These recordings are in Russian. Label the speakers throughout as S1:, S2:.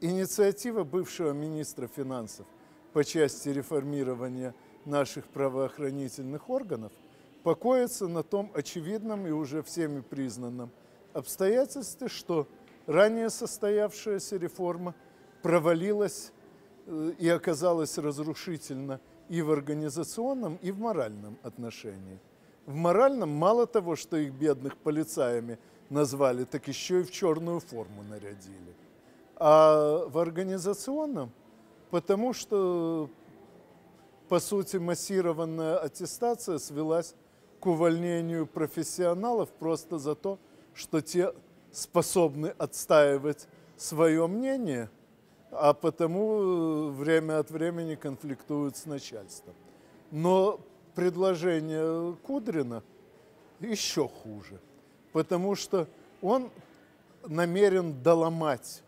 S1: инициатива бывшего министра финансов по части реформирования наших правоохранительных органов покоится на том очевидном и уже всеми признанном обстоятельстве, что ранее состоявшаяся реформа провалилась э, и оказалась разрушительна и в организационном, и в моральном отношении. В моральном мало того, что их бедных полицаями назвали, так еще и в черную форму нарядили. А в организационном, потому что, по сути, массированная аттестация свелась к увольнению профессионалов просто за то, что те способны отстаивать свое мнение, а потому время от времени конфликтуют с начальством. Но предложение Кудрина еще хуже, потому что он намерен доломать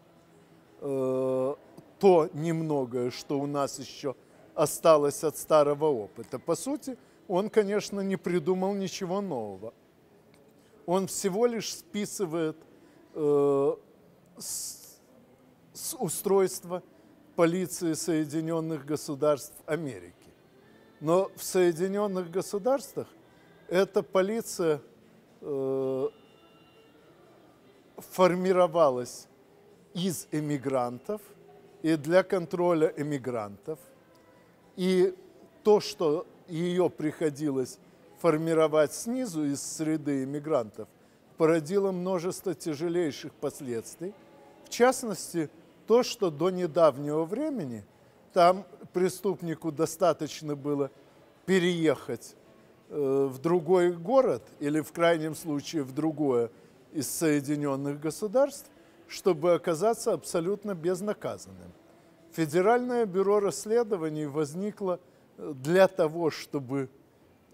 S1: э, то немногое, что у нас еще осталось от старого опыта. По сути, он, конечно, не придумал ничего нового. Он всего лишь списывает э, с, с устройства полиции Соединенных Государств Америки. Но в Соединенных Государствах эта полиция э, формировалась из эмигрантов и для контроля эмигрантов. И то, что ее приходилось формировать снизу из среды иммигрантов, породило множество тяжелейших последствий. В частности, то, что до недавнего времени там преступнику достаточно было переехать э, в другой город или в крайнем случае в другое из Соединенных Государств, чтобы оказаться абсолютно безнаказанным. Федеральное бюро расследований возникло для того, чтобы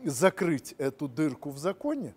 S1: закрыть эту дырку в законе,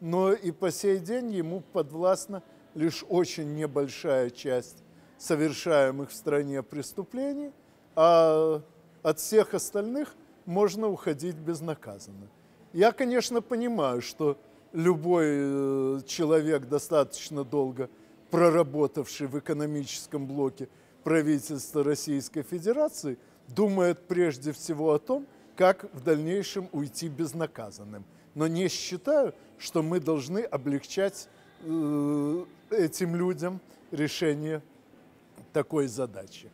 S1: но и по сей день ему подвластна лишь очень небольшая часть совершаемых в стране преступлений, а от всех остальных можно уходить безнаказанно. Я, конечно, понимаю, что любой э, человек, достаточно долго проработавший в экономическом блоке правительства Российской Федерации, думает прежде всего о том, как в дальнейшем уйти безнаказанным. Но не считаю, что мы должны облегчать э, этим людям решение такой задачи.